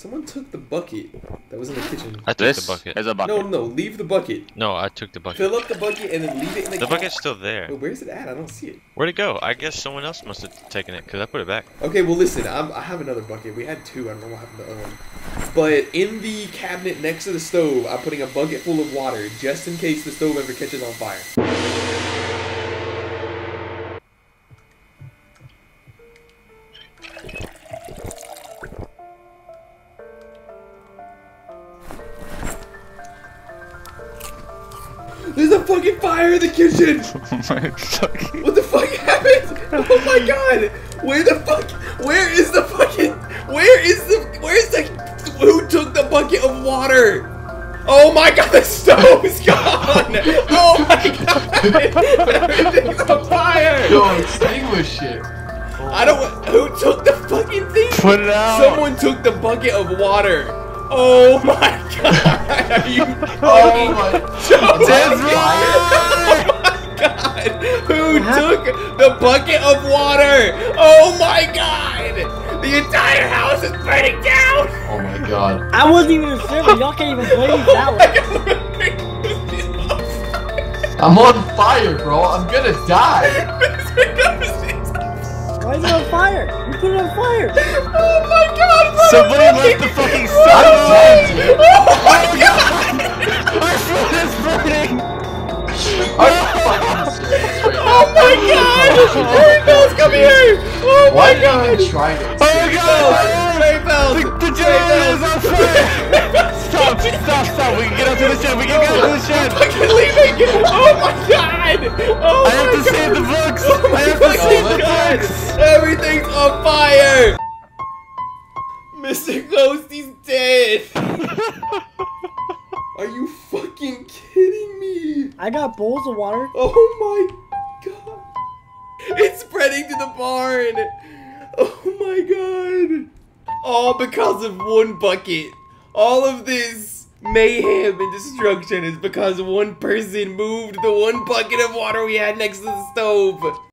Someone took the bucket that was in the kitchen. I took This the bucket. is a bucket. No, no, leave the bucket. No, I took the bucket. Fill up the bucket and then leave it in the. The ca- bucket's still there. Wait, where's it at? I don't see it. Where'd it go? I guess someone else must have taken it because I put it back. Okay, well listen, I'm, I have another bucket. We had two. I don't know what happened to the other one. But in the cabinet next to the stove, I'm putting a bucket full of water just in case the stove ever catches on fire. There's a fucking fire in the kitchen! Oh what the fuck happened? Oh my god! Where the fuck? Where is the fucking? Where is the? Where's the? Who took the bucket of water? Oh my god! The stove's gone! Oh my god! Everything's on fire! Yo, extinguish it. I don't. Who took the fucking thing? Put it out. Someone took the bucket of water. Oh my god! Are you Oh fucking oh my. joking? God! Who took the bucket of water? Oh my god! The entire house is burning down! Oh my god. I wasn't even a server. Y'all can't even believe oh that one. I'm on fire, bro. I'm gonna die. Why is it on fire? You put it on fire. oh my god! bro. Somebody left the fucking I'm dead. Oh my god! Our food is burning. Are you fucking serious right now? Oh my god! Bells, come here! Oh Why my god! try this? Oh my god. Bells! The, the generator is on fire. Stop, stop, stop. We can get up to the shed. We can get up to the shed. fucking leaving! Oh my god! Oh I have my to god. save the books. Oh I have my to save the books. Everything's on fire! Mr. Ghost, he's dead! Are you fucking kidding me? I got bowls of water. Oh my god! It's spreading to the barn! Oh my god! All because of one bucket. All of this mayhem and destruction is because one person moved the one bucket of water we had next to the stove.